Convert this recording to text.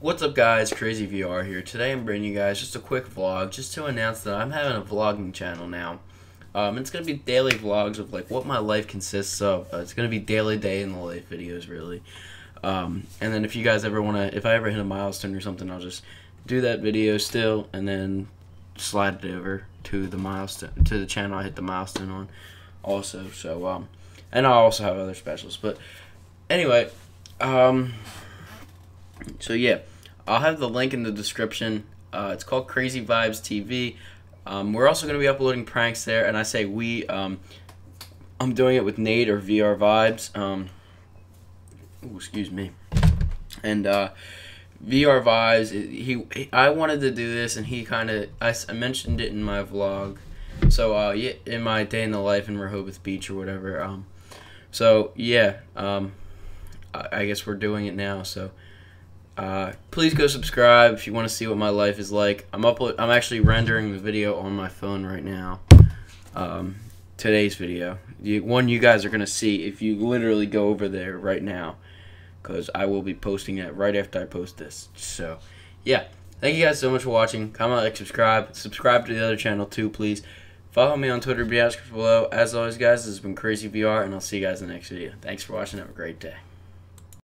What's up guys, Crazy VR here. Today I'm bringing you guys just a quick vlog just to announce that I'm having a vlogging channel now. Um, it's going to be daily vlogs of like what my life consists of. Uh, it's going to be daily day in the life videos really. Um, and then if you guys ever want to, if I ever hit a milestone or something, I'll just do that video still and then slide it over to the milestone, to the channel I hit the milestone on also. So, um, and I'll also have other specials. But anyway, um, so yeah, I'll have the link in the description. Uh, it's called Crazy Vibes TV. Um, we're also going to be uploading pranks there, and I say we. Um, I'm doing it with Nate or VR Vibes. Um, ooh, excuse me. And uh, VR Vibes, he, he, I wanted to do this, and he kind of I, I, mentioned it in my vlog. So uh, yeah, in my day in the life in Rehoboth Beach or whatever. Um, so yeah, um, I, I guess we're doing it now. So. Uh, please go subscribe if you want to see what my life is like. I'm upload. I'm actually rendering the video on my phone right now. Um, today's video, the one you guys are gonna see if you literally go over there right now, because I will be posting it right after I post this. So, yeah. Thank you guys so much for watching. Comment, like, subscribe. Subscribe to the other channel too, please. Follow me on Twitter, be below. As always, guys, this has been Crazy VR, and I'll see you guys in the next video. Thanks for watching. Have a great day.